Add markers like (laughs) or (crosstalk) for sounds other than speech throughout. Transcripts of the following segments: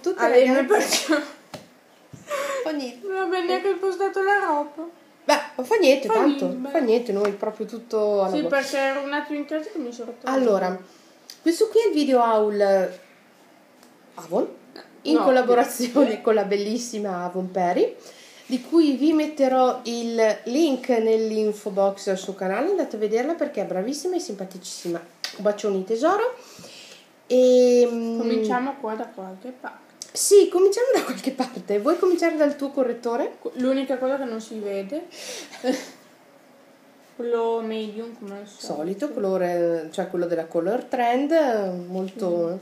tutte a lei ragazze. perché Fa niente. non abbia neanche postato la roba. Beh, fa niente, Fa tanto. niente, Fa niente, noi proprio tutto alla Sì, volta. perché ero un attimo in casa che mi sono rotto. Allora, questo qui è il video haul Avon in No. collaborazione con la bellissima Avon Perry di cui vi metterò il link nell'info box al suo canale andate a vederla perché è bravissima e simpaticissima bacioni tesoro e mm, Cominciamo qua da qualche parte. Sì cominciamo da qualche parte vuoi cominciare dal tuo correttore? L'unica cosa che non si vede, (laughs) quello medium come al solito, colore, cioè quello della color trend, eh, molto...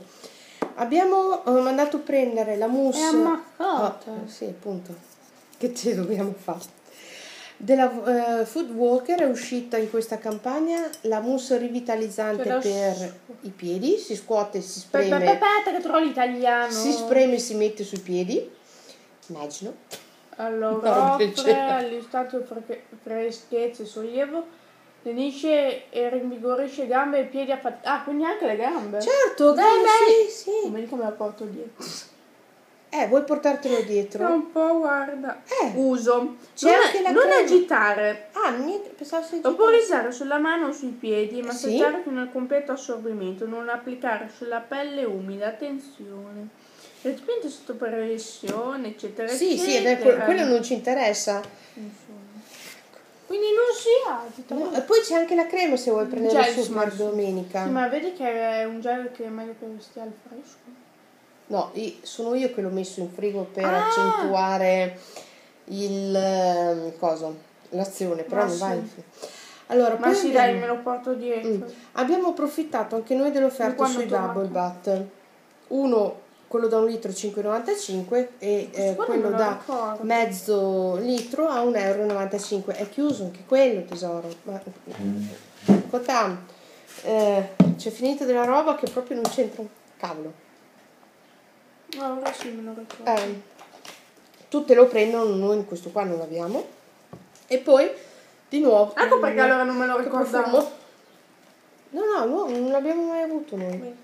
Abbiamo eh, mandato prendere la mousse... È ammaccata. Ah, sì, appunto. Che te dobbiamo fare? Della eh, Food Walker è uscita in questa campagna la mousse rivitalizzante Cioè, per i piedi, si scuote, si Aspetta, spreme, aspetta, che trovo l'italiano. si spreme e si mette sui piedi. Immagino. Allora, offre all'istato fre- freschezza e sollievo, lenisce e rinvigorisce gambe e piedi a fat- Ah, quindi anche le gambe. Certo, Dai, dai, dai. sì, sì. Come come la porto dietro. Eh, vuoi portartelo dietro? un po', guarda. Eh. Uso. C'è non, anche la non crema. agitare. Ah, niente, pensavo sei Vaporizzare sulla mano o sui piedi, Sì. massaggiare fino al completo assorbimento, non applicare sulla pelle umida, attenzione. Recipiente sotto pressione, eccetera, Sì, sì, eccetera. è que- quello non ci interessa. Insomma. Quindi non si agita. No, e poi c'è anche la crema se vuoi prendere Gel su per domenica. Sì, ma vedi che è un gel che è meglio per vestire al fresco. No, sono io che l'ho messo in frigo per Ah! accentuare il ehm, coso, l'azione, però Ma non va sì. in frigo. Allora, Ma poi sì, dai, abbiamo, me lo porto dietro. Mm. abbiamo approfittato anche noi dell'offerta sui double butt. Uno, quello da un litro 5,95 e eh, quello da ricordo. mezzo litro a 1,95 euro. È chiuso anche quello, tesoro. Ma... Ascolta, eh, c'è finita della roba che proprio non c'entra un cavolo. Sì, me lo ricordo. Eh, tutte lo prendono, noi questo qua non l'abbiamo. E poi, di nuovo... Ecco perché allora non me lo che ricordavo. No, no, no, non l'abbiamo mai avuto noi.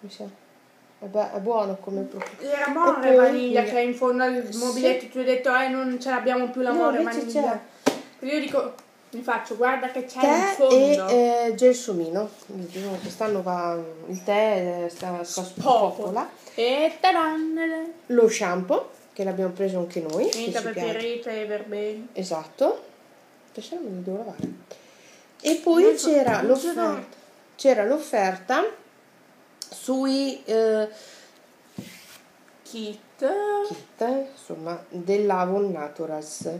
Mi sa. È, be- è buono come profumo. Era E amore poi- vaniglia che è in fondo al Sì. mobiletto tu hai detto eh non ce l'abbiamo più l'amore No, vaniglia. Io dico, mi faccio, guarda che c'è in Tè fondo. e eh, gelsomino. Quest'anno va il tè, eh, sta, sta spopola. E tadan! Lo shampoo, che l'abbiamo preso anche noi. Finita peperita e verbena. Esatto. Adesso me lo devo lavare. E poi Non c'era non l'offerta, c'era l'offerta sui eh, Kit. kit, insomma, dell'Avon Naturals.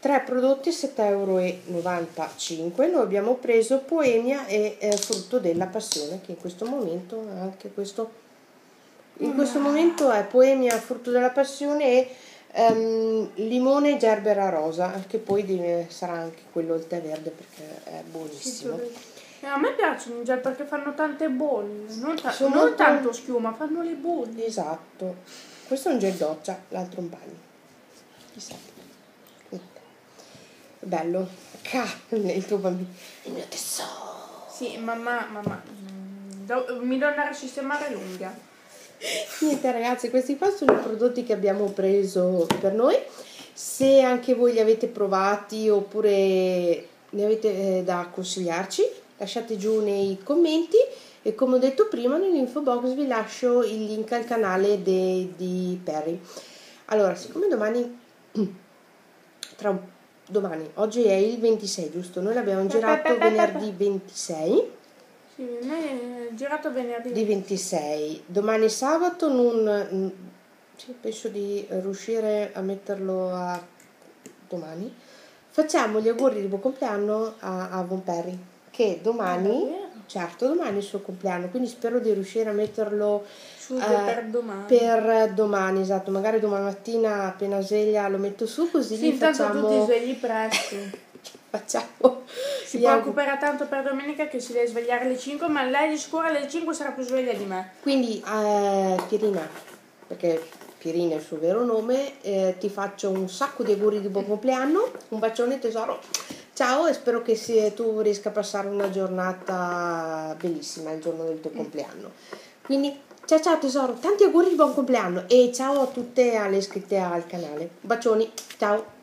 Tre prodotti 7,95 euro. Noi abbiamo preso Poemia e eh, Frutto della Passione, che in questo momento anche questo. In questo momento è Poemia Frutto della Passione e ehm, Limone Gerbera Rosa, che poi deve- sarà anche quello il tè verde perché è buonissimo. Eh, A me piacciono i gel perché fanno tante bolle. Non, ta- Sono non tanto schiuma, fanno le bolle. Esatto. Questo è un gel doccia, l'altro un bagno. Chissà. Bello. Ca, il tuo bambino. Il mio tesoro. Sì, mamma, mamma. mm, do- mi devo andare a sistemare l'unghia. Niente ragazzi, questi qua sono i prodotti che abbiamo preso per noi. Se anche voi li avete provati oppure ne avete eh, da consigliarci, lasciate giù nei commenti e come ho detto prima nell'info box vi lascio il link al canale de- di Perry. Allora, siccome domani (clears throat) tra un- domani, oggi è il 26, giusto? Noi l'abbiamo girato venerdì 26 Sì, è girato venerdì. di 26 domani sabato non sì, penso di riuscire a metterlo a domani facciamo gli auguri di buon compleanno a, a Von Perry che Ah, domani davvero? Certo domani è il suo compleanno quindi spero di riuscire a metterlo Su eh, per domani. per domani esatto magari domani mattina appena sveglia lo metto su così Sì, gli intanto tu ti facciamo svegli presto. (laughs) facciamo Si gli auguri. preoccuperà tanto per domenica che si deve svegliare alle 5, ma lei di sicuro alle 5 sarà più sveglia di me. Quindi, eh, Pierina, perché Pierina è il suo vero nome, eh, ti faccio un sacco di auguri di buon compleanno, un bacione tesoro, ciao e spero che si- tu riesca a passare una giornata bellissima il giorno del tuo compleanno. Quindi, ciao ciao tesoro, tanti auguri di buon compleanno e ciao a tutte alle iscritte al canale. Bacioni, ciao!